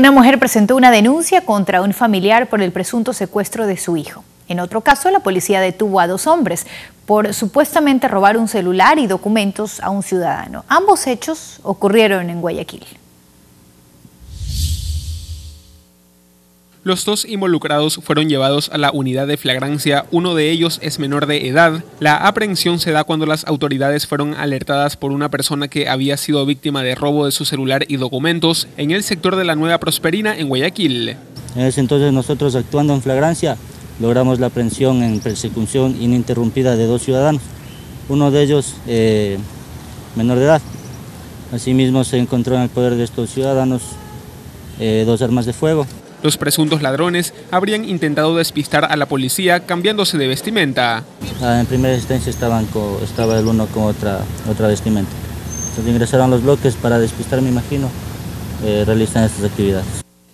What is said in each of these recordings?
Una mujer presentó una denuncia contra un familiar por el presunto secuestro de su hijo. En otro caso, la policía detuvo a dos hombres por supuestamente robar un celular y documentos a un ciudadano. Ambos hechos ocurrieron en Guayaquil. Los dos involucrados fueron llevados a la unidad de flagrancia, uno de ellos es menor de edad. La aprehensión se da cuando las autoridades fueron alertadas por una persona que había sido víctima de robo de su celular y documentos en el sector de la Nueva Prosperina en Guayaquil. En ese entonces nosotros actuando en flagrancia logramos la aprehensión en persecución ininterrumpida de dos ciudadanos, uno de ellos eh, menor de edad. Asimismo se encontró en el poder de estos ciudadanos eh, dos armas de fuego, los presuntos ladrones habrían intentado despistar a la policía cambiándose de vestimenta. Ah, en primera instancia estaban estaba el uno con otra, otra vestimenta. Entonces ingresaron los bloques para despistar, me imagino, eh, realizan estas actividades.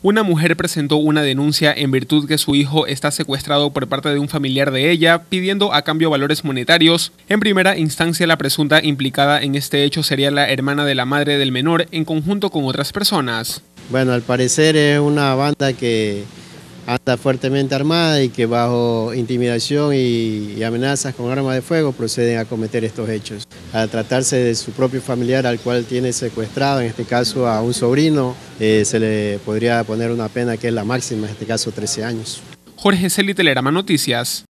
Una mujer presentó una denuncia en virtud que su hijo está secuestrado por parte de un familiar de ella, pidiendo a cambio valores monetarios. En primera instancia, la presunta implicada en este hecho sería la hermana de la madre del menor en conjunto con otras personas. Bueno, al parecer es una banda que anda fuertemente armada y que bajo intimidación y, amenazas con armas de fuego proceden a cometer estos hechos. Al tratarse de su propio familiar al cual tiene secuestrado, en este caso a un sobrino, eh, se le podría poner una pena que es la máxima, en este caso 13 años. Jorge Celi, Telerama Noticias.